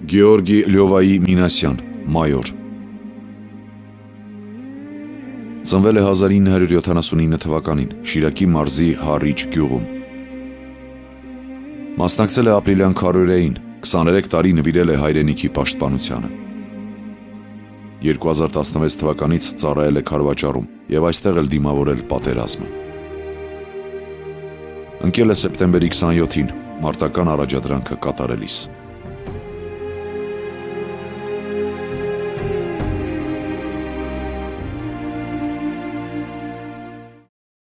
Գեորգի Լյովայի Մինասյան, մայոր Ծնվել է 1979 թվականին Շիրակի մարզի Հարիչ գյուղում։ Մասնակցել է ապրիլյան քարորեին, 23 տարի նվիրել է հայրենիքի պաշտպանությանը։ 2016 թվականից ծառայել է Խարվաճառում եւ այստեղ էլ դիմավորել պատերազմը։ Ընկել է սեպտեմբերի 27-ին մարտական առաջադրանքը կատարելիս։